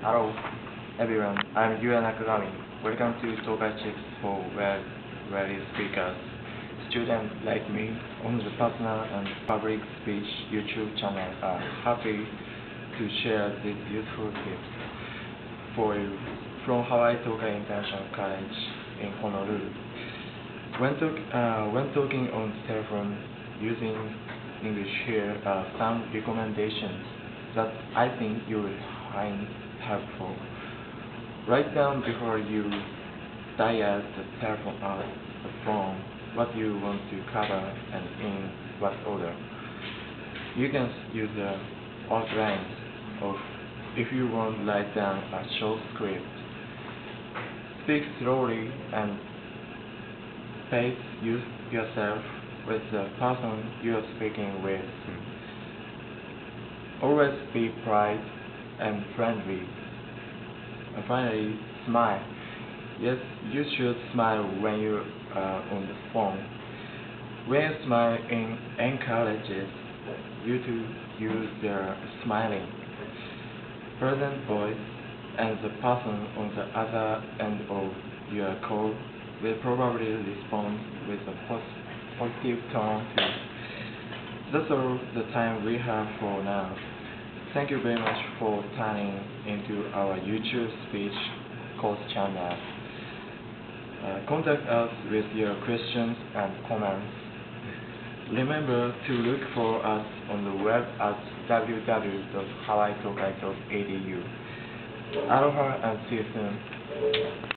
Hello, everyone. I'm Yuya Nakagami. Welcome to Tokai Tips for Web Ready Speakers. Students like me on the personal and public speech YouTube channel are happy to share these useful tips for you from Hawaii Tokai International College in Honolulu. When, talk, uh, when talking on the telephone using English here are some recommendations that I think you will find helpful. Write down before you dial the telephone on the phone what you want to cover and in what order. You can use the outline of if you want to write down a short script. Speak slowly and pace yourself with the person you are speaking with. Always be polite and friendly. And finally, smile. Yes, you should smile when you are on the phone. When it encourages you to use their smiling, pleasant voice, and the person on the other end of your call will probably respond with a positive tone. That's all the time we have for now. Thank you very much for tuning into our YouTube speech course channel. Uh, contact us with your questions and comments. Remember to look for us on the web at www.hawaiitokai.edu. Aloha and see you soon.